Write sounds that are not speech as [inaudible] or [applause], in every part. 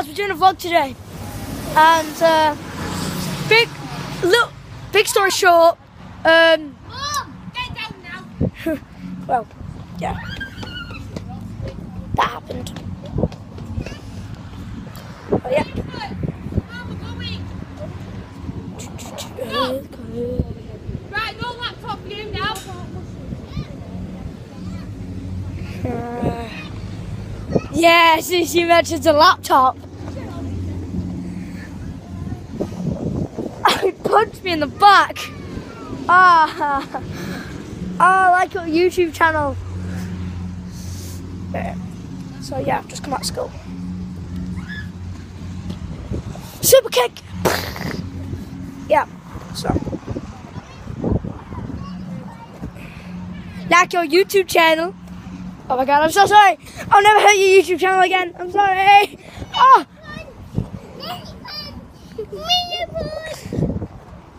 guys, we're doing a vlog today, and uh, big, look, big story short. Um, Mom, get down now. well, yeah, that happened. Oh yeah. [laughs] Right, no laptop now. Yeah, since you mentioned the laptop. He punched me in the back. Ah, ah, like your YouTube channel. So yeah, I've just come out of school. Super kick. Yeah. So. Like your YouTube channel. Oh my god, I'm so sorry. I'll never hurt your YouTube channel again. I'm sorry. Oh.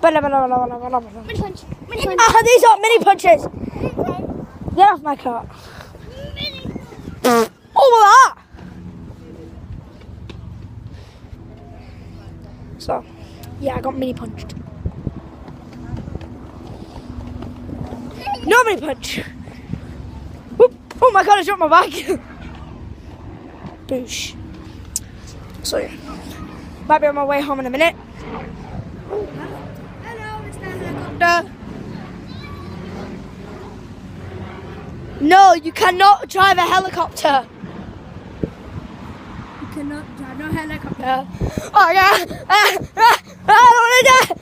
Blah, blah. Mini punch. Mini punch. Ah, these are mini punches. Get off my car. Oh, that. So, yeah, I got mini punched. No mini punch. Whoop. Oh my god, I dropped my bag. [laughs] Boosh. So, yeah. Might be on my way home in a minute. Hello, Mr. Helicopter. No, you cannot drive a helicopter. You cannot drive no helicopter. Oh yeah! Ah, ah, I don't want to die!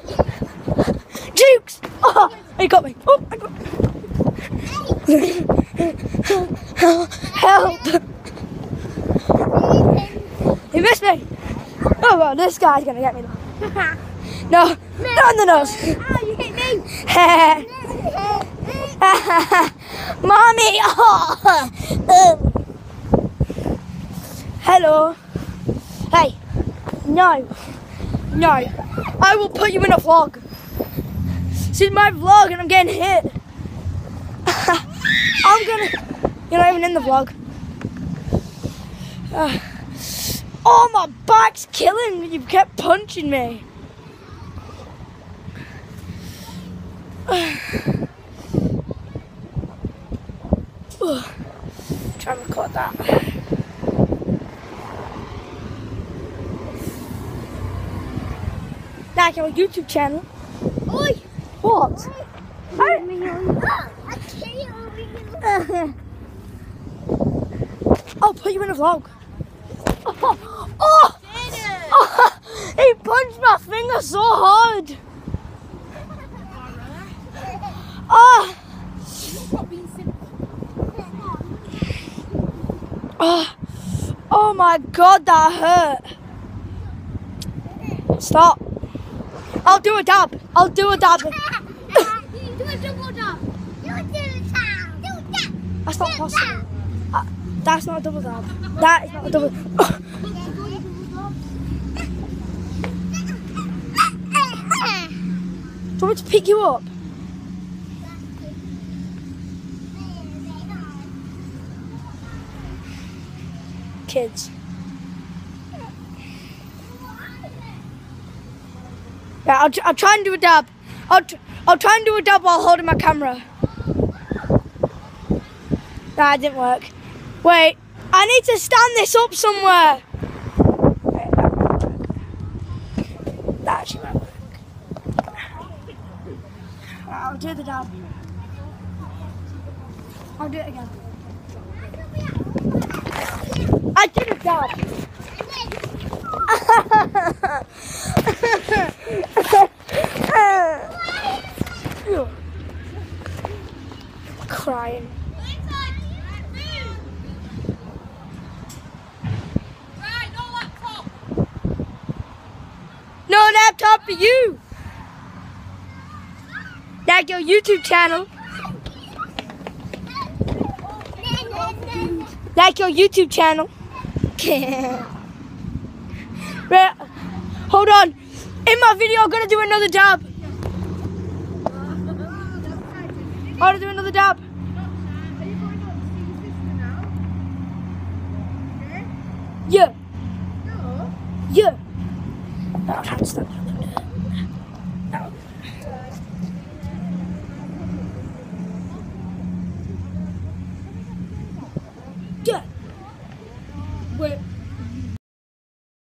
Jukes! Oh, he got me. Oh, I got Help! He missed me! Oh well, this guy's gonna get me now. [laughs] No, not in the nose! Ah, you hit me. [laughs] Mommy! Oh. Um. Hello. Hey. No. No. I will put you in a vlog. Is my vlog and I'm getting hit. I'm gonna. You're not even in the vlog. Uh, oh, my back's killing me. You kept punching me. Ugh. Try and record that. Like our YouTube channel. Oi. What? I can't [laughs] I'll put you in a vlog. [laughs] Oh, oh, [laughs] oh, he punched my finger so hard. Oh, oh, oh my god, that hurt. Stop. I'll do a dab. I'll do a dab. [laughs] Do a double jump. Do a double jump. Do that. That's not possible. Uh, that's not a double dab. That is not a double. [laughs] Do you want me to pick you up? Kids. Yeah, I'll, I'll try and do a dab. I'll, I'll try and do a dab while holding my camera. Nah, it didn't work. Wait, I need to stand this up somewhere. That actually might work. I'll do the dab. I'll do it again. I did a dab. Crying. No laptop. No laptop for you. Like your YouTube channel. Like your YouTube channel. Right, hold on. In my video, I'm gonna do another dab. I'm gonna do another dab. Yeah. No. Yeah. Now. Yeah.